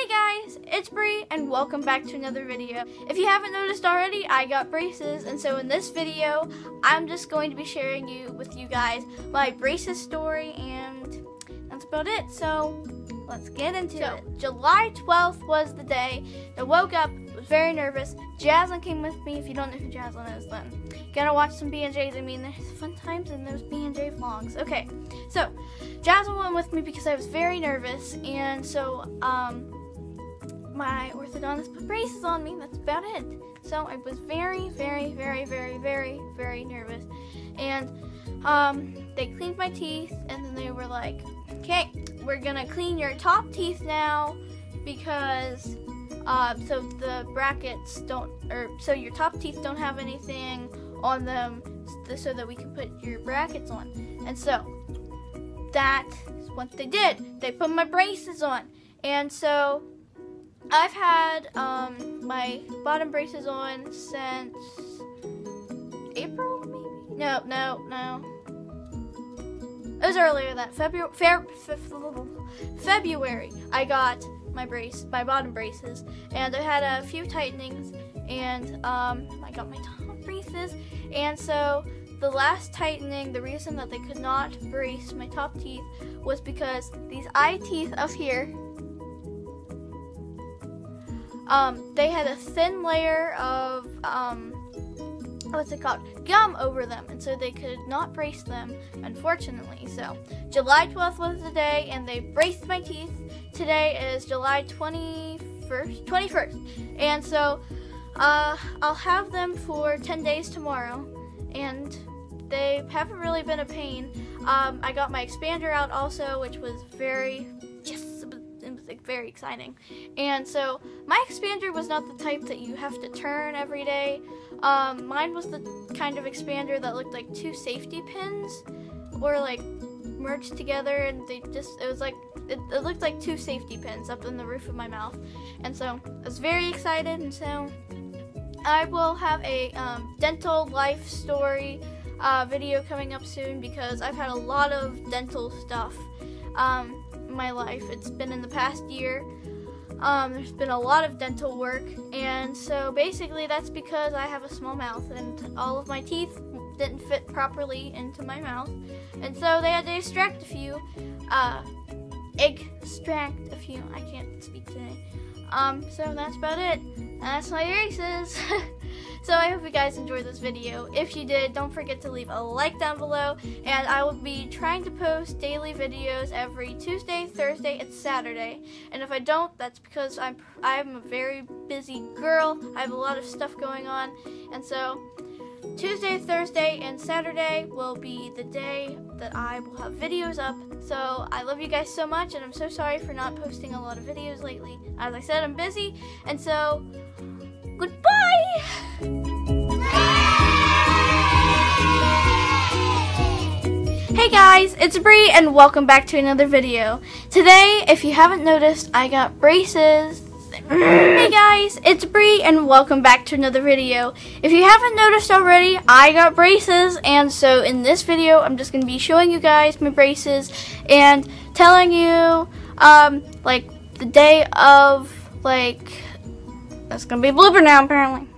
Hey guys, it's Bre and welcome back to another video. If you haven't noticed already, I got braces and so in this video, I'm just going to be sharing you with you guys my braces story and that's about it. So let's get into so, it. July 12th was the day. I woke up, was very nervous. Jaslyn came with me. If you don't know who Jaslyn is, then gotta watch some B&Js. I mean, there's fun times and those B&J vlogs. Okay, so Jaslyn went with me because I was very nervous and so, um, my orthodontist put braces on me. That's about it. So I was very, very, very, very, very, very nervous. And um, they cleaned my teeth, and then they were like, "Okay, we're gonna clean your top teeth now because uh, so the brackets don't, or so your top teeth don't have anything on them, so that we can put your brackets on." And so that is what they did. They put my braces on, and so I've had um, my bottom braces on since April, maybe? No, no, no. It was earlier that February. February, I got my brace, my bottom braces, and I had a few tightenings, and um, I got my top braces, and so the last tightening, the reason that they could not brace my top teeth was because these eye teeth up here um, they had a thin layer of um, what's it called? Gum over them and so they could not brace them unfortunately. So july 12th was the day and they braced my teeth. Today is july 21st 21st and so uh, i'll have them for 10 days tomorrow and they haven't really been a pain. Um, i got my expander out also which was very like very exciting. And so my expander was not the type that you have to turn every day. Um, mine was the kind of expander that looked like two safety pins or like merged together and they just it was like it, it looked like two safety pins up in the roof of my mouth. And so I was very excited and so I will have a um, dental life story uh, video coming up soon because I've had a lot of dental stuff. Um, my life. It's been in the past year. Um, there's been a lot of dental work, and so basically that's because I have a small mouth and all of my teeth didn't fit properly into my mouth, and so they had to extract a few. Uh, extract a few. I can't speak today. Um, so that's about it. That's my races. So I hope you guys enjoyed this video. If you did, don't forget to leave a like down below. And I will be trying to post daily videos every Tuesday, Thursday, and Saturday. And if I don't, that's because I'm, I'm a very busy girl. I have a lot of stuff going on. And so Tuesday, Thursday, and Saturday will be the day that I will have videos up. So I love you guys so much, and I'm so sorry for not posting a lot of videos lately. As I said, I'm busy, and so Goodbye! Hey guys, it's Bre and welcome back to another video. Today, if you haven't noticed, I got braces. hey guys, it's Bre and welcome back to another video. If you haven't noticed already, I got braces and so in this video, I'm just going to be showing you guys my braces and telling you, um, like, the day of, like, that's gonna be a blooper now, apparently.